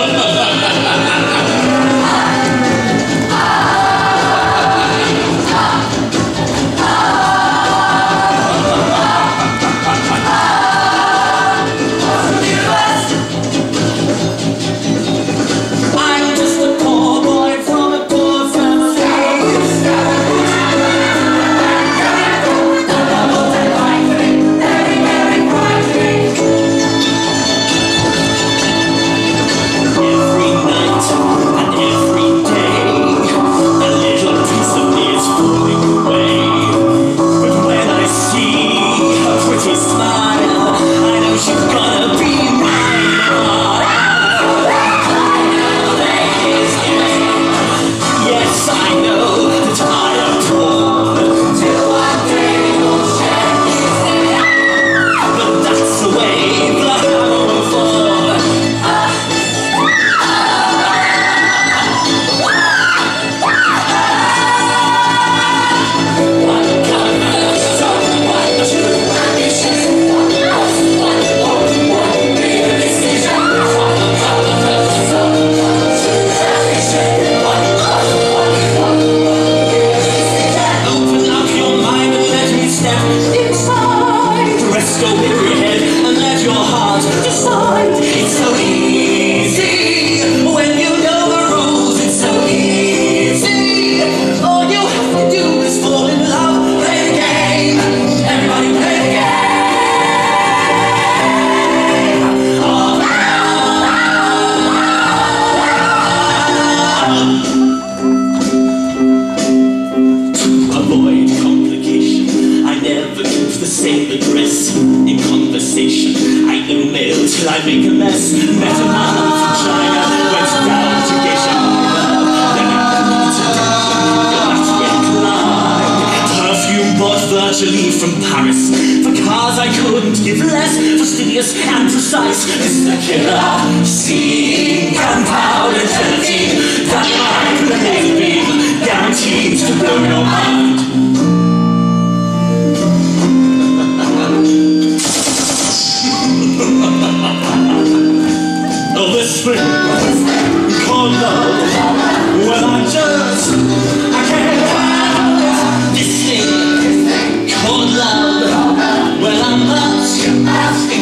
감사합니다. so the same address in conversation. I email till I make a mess. Met a man from China, went down to Geisha. Perfume bought virtually from Paris For cars I couldn't give less Fastidious and precise is the Killer Seeing gunpowder dirty mystery called love. Well, I just I can't find this thing called love. Well, I'm asking.